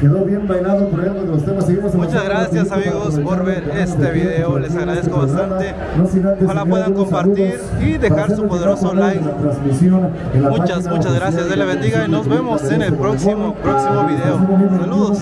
Quedó bien bailado por de los temas. Seguimos Muchas gracias amigos por ver este video. Les agradezco bastante. Ojalá puedan compartir y dejar su poderoso like. Muchas, muchas gracias. Dios le bendiga y nos vemos en el próximo, próximo video. Saludos.